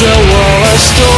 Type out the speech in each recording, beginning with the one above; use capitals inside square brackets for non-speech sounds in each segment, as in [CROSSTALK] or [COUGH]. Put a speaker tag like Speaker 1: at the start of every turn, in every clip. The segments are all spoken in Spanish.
Speaker 1: the all of storm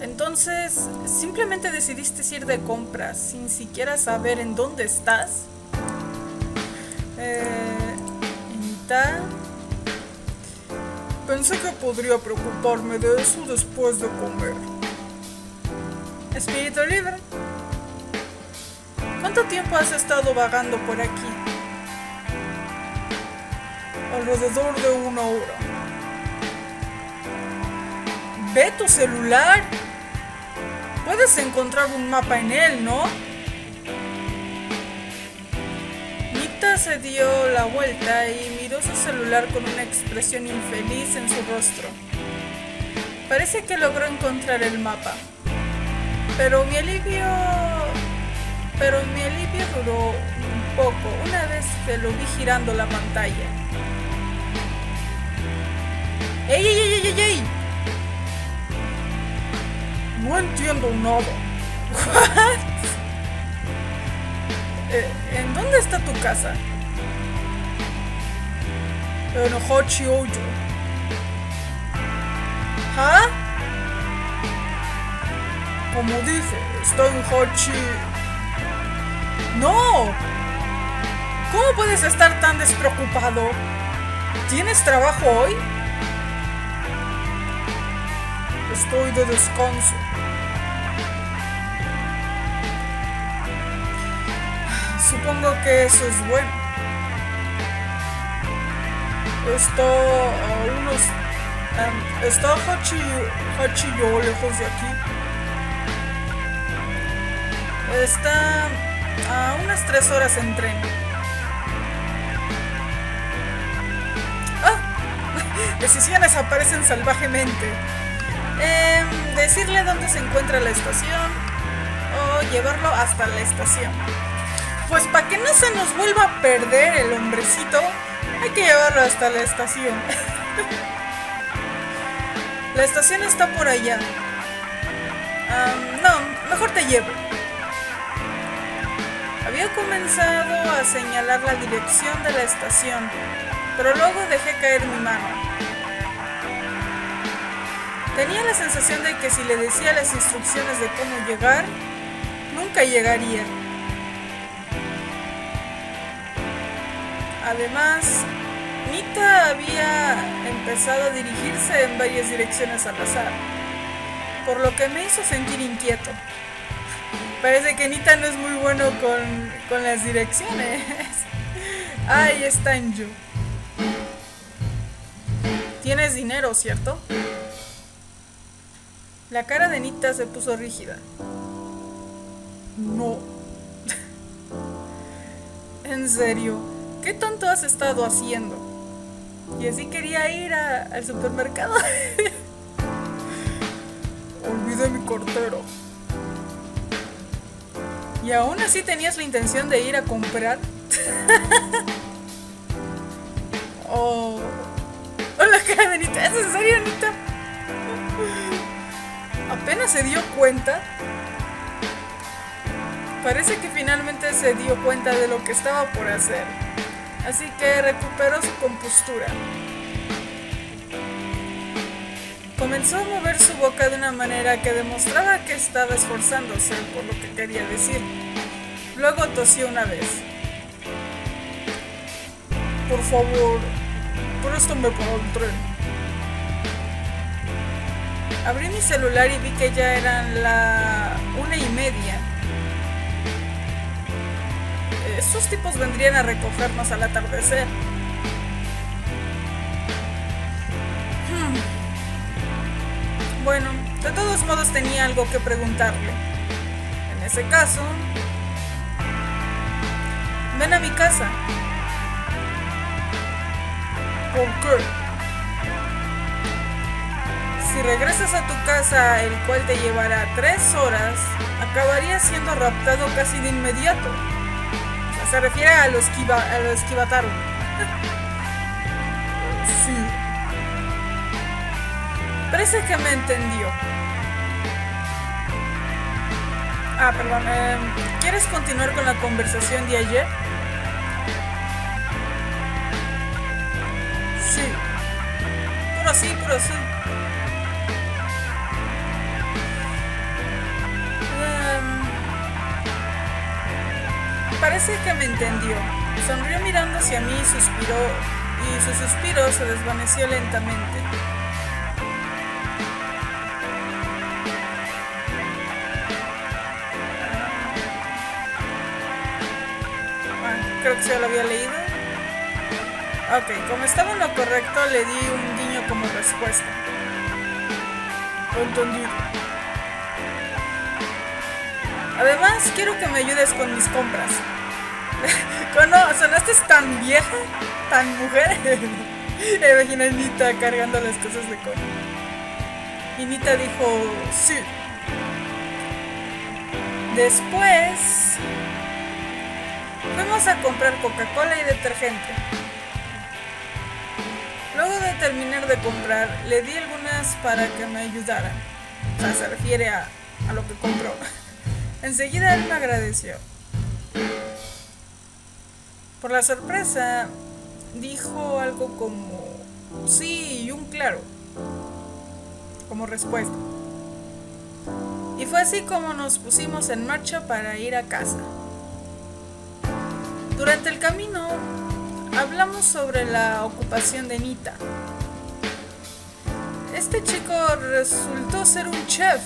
Speaker 1: entonces, ¿simplemente decidiste ir de compras sin siquiera saber en dónde estás? Eh, Pensé que podría preocuparme de eso después de comer. Espíritu libre. ¿Cuánto tiempo has estado vagando por aquí? Alrededor de una hora. Ve tu celular. Puedes encontrar un mapa en él, ¿no? se dio la vuelta y miró su celular con una expresión infeliz en su rostro. Parece que logró encontrar el mapa. Pero mi alivio... Pero mi alivio duró un poco una vez que lo vi girando la pantalla. No entiendo nada. Eh, ¿En dónde está tu casa? En Hochi-Oyo. ¿Ah? Como dije, estoy en Hochi... ¡No! ¿Cómo puedes estar tan despreocupado? ¿Tienes trabajo hoy? Estoy de descanso. Supongo que eso es bueno. Esto a unos... Um, está Hachillo lejos de aquí. Está a unas tres horas en tren. ¡Ah! [LAUGHS] Decisiones aparecen salvajemente. Em, decirle dónde se encuentra la estación o llevarlo hasta la estación. Pues para que no se nos vuelva a perder el hombrecito, hay que llevarlo hasta la estación. [LAUGHS] la estación está por allá. no, mejor te llevo. Había comenzado a señalar la dirección de la estación, pero luego dejé caer mi mano. Tenía la sensación de que si le decía las instrucciones de cómo llegar, nunca llegaría. Además, Nita había empezado a dirigirse en varias direcciones al azar, por lo que me hizo sentir inquieto. Parece que Nita no es muy bueno con, con las direcciones. [LAUGHS] Ahí está en Yu. Tienes dinero, ¿cierto? La cara de Nita se puso rígida. No. [LAUGHS] en serio, ¿qué tanto has estado haciendo? Y así quería ir al supermercado. [LAUGHS] Olvidé mi cortero. ¿Y aún así tenías la intención de ir a comprar? [LAUGHS] oh. Hola, Anita. ¿Es en serio, Anita? Apenas se dio cuenta. Parece que finalmente se dio cuenta de lo que estaba por hacer. Así que recuperó su compostura. Comenzó a mover su boca de una manera que demostraba que estaba esforzándose por lo que quería decir. Luego tosió una vez. Por favor, préstame para el tren. Abrí mi celular y vi que ya eran la una y media. Esos tipos vendrían a recogernos al atardecer. Bueno, de todos modos tenía algo que preguntarle. En ese caso, ven a mi casa. ¿Por qué? Si regresas a tu casa, el cual te llevará tres horas, acabarías siendo raptado casi de inmediato. Se refiere a los, kiba, a los sí. Parece que me entendió. Ah, perdón. Eh, ¿Quieres continuar con la conversación de ayer? Sí. Puro sí, puro sí. Parece que me entendió. Sonrió mirando hacia mí y suspiró, y su suspiro se desvaneció lentamente. creo que se lo había leído. Ok, como estaba en lo correcto, le di un guiño como respuesta. Entendido. Además, quiero que me ayudes con mis compras. Cuando sonaste tan vieja, tan mujer. [LAUGHS] Imagina a Nita cargando las cosas de Connie. Y Nita dijo, sí. Después Fuimos a comprar Coca-Cola y detergente. Luego de terminar de comprar, le di algunas para que me ayudaran. O sea, se refiere a, a lo que compró. [LAUGHS] Enseguida él me agradeció. Por la sorpresa, dijo algo como sí y un claro, como respuesta. Y fue así como nos pusimos en marcha para ir a casa. Durante el camino hablamos sobre la ocupación de Nita. Este chico resultó ser un chef.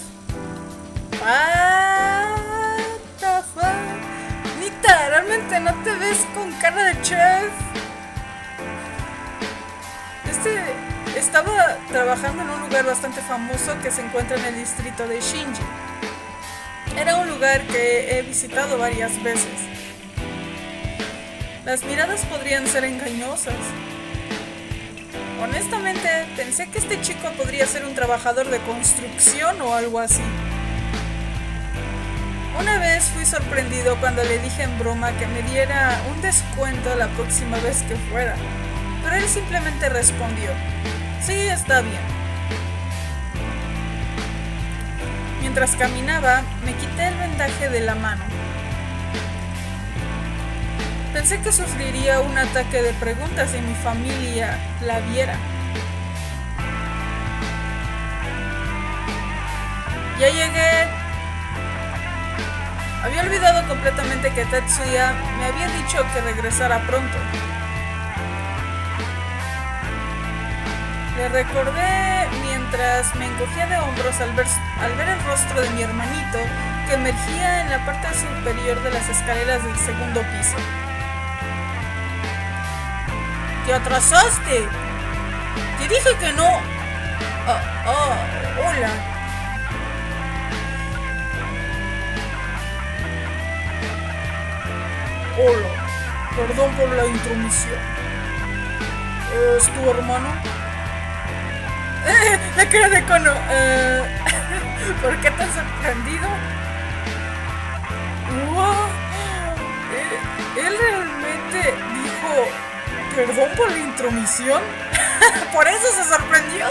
Speaker 1: What ves con cara de chef? Este estaba trabajando en un lugar bastante famoso que se encuentra en el distrito de Shinji. Era un lugar que he visitado varias veces. Las miradas podrían ser engañosas. Honestamente, pensé que este chico podría ser un trabajador de construcción o algo así. Una vez fui sorprendido cuando le dije en broma que me diera un descuento la próxima vez que fuera, pero él simplemente respondió, sí, está bien. Mientras caminaba, me quité el vendaje de la mano Pensé que sufriría un ataque de preguntas si mi familia la viera. Ya llegué. Había olvidado completamente que Tetsuya me había dicho que regresara pronto. Le recordé mientras me encogía de hombros al ver, al ver el rostro de mi hermanito que emergía en la parte superior de las escaleras del segundo piso. ¡Te atrasaste! Te dije que no. Ah, hola. Hola. Perdón por la intromisión. ¿Es tu hermano? la cara de Kono. Eh, [LAUGHS] ¿Por qué tan sorprendido? Wow. Eh, él realmente dijo perdón por la intromisión. [LAUGHS] por eso se sorprendió.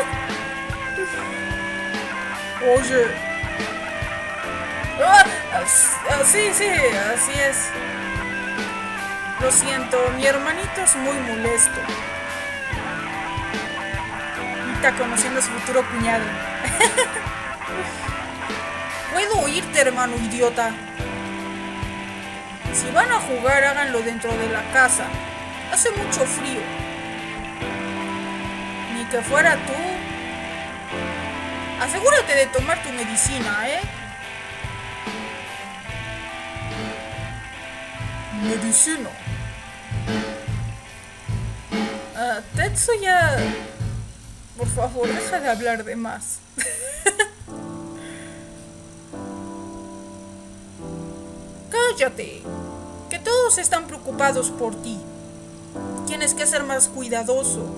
Speaker 1: Oye. Ah, ah, sí, sí, así es. Lo siento, mi hermanito es muy molesto. Está conociendo a su futuro cuñado. [LAUGHS] Puedo oírte, hermano idiota. Si van a jugar, háganlo dentro de la casa. Hace mucho frío. Ni que fuera tú. Asegúrate de tomar tu medicina, ¿eh? Medicina. Uh, Tetsuya, por favor, deja de hablar de más. [LAUGHS] Cállate, que todos están preocupados por ti. Tienes que ser más cuidadoso.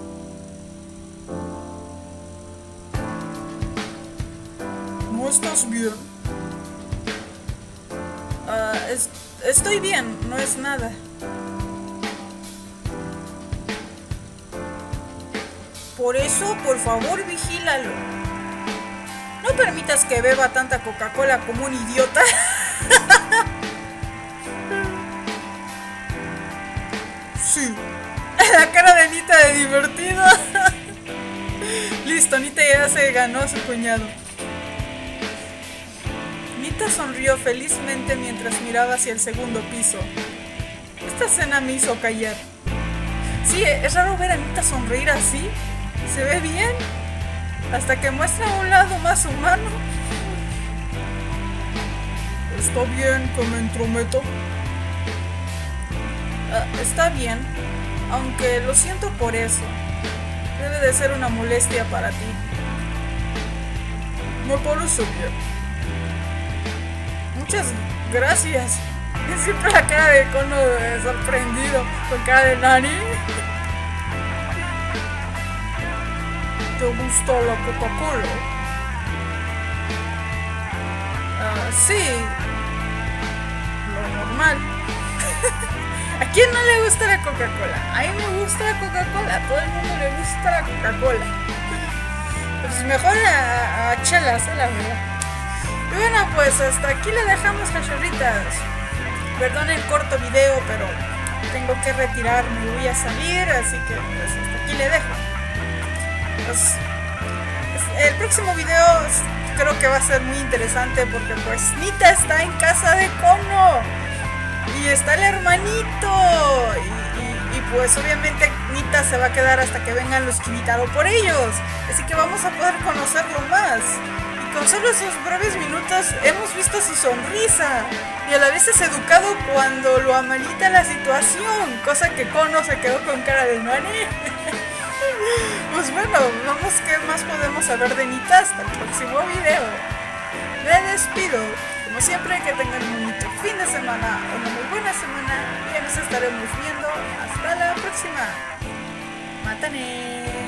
Speaker 1: ¿No estás bien? Es estoy bien, no es nada. Por eso, por favor, vigílalo. No permitas que beba tanta Coca-Cola como un idiota. [LAUGHS] sí. [LAUGHS] La cara de Nita de divertido. [LAUGHS] Listo, Nita ya se ganó a su cuñado. Nita sonrió felizmente mientras miraba hacia el segundo piso. Esta escena me hizo callar. Sí, es raro ver a Nita sonreír así. Se ve bien. Hasta que muestra un lado más humano. Está bien que me entrometo. Ah, está bien, aunque lo siento por eso. Debe de ser una molestia para ti. Me parece bien. Muchas gracias. [LAUGHS] Siempre la cara de cono sorprendido, con cara de nani. ¿Te gusta la Coca-Cola? Ah, sí. Lo normal. [LAUGHS] ¿A quién no le gusta la Coca-Cola? A mí me gusta la Coca-Cola. A todo el mundo le gusta la Coca-Cola. Pues mejor a, a chelas, la verdad. Y bueno, pues hasta aquí le dejamos cachorritas. Perdón el corto video, pero tengo que retirarme, voy a salir, así que pues hasta aquí le dejo. El próximo video creo que va a ser muy interesante porque pues Nita está en casa de Kono. Y está el hermanito. Y, pues obviamente Nita se va a quedar hasta que vengan los que invitaron por ellos. Así que vamos a poder conocerlo más. Y con solo esos breves minutos hemos visto su sonrisa. Y a la vez es educado cuando lo amerita la situación cosa que Kono se quedó con cara de nani [LAUGHS] pues bueno, vamos qué más podemos saber de Nita hasta el próximo video. Me despido. Como siempre, que tengan un bonito fin de semana, una muy buena semana y nos estaremos viendo. Hasta la próxima. Mátane.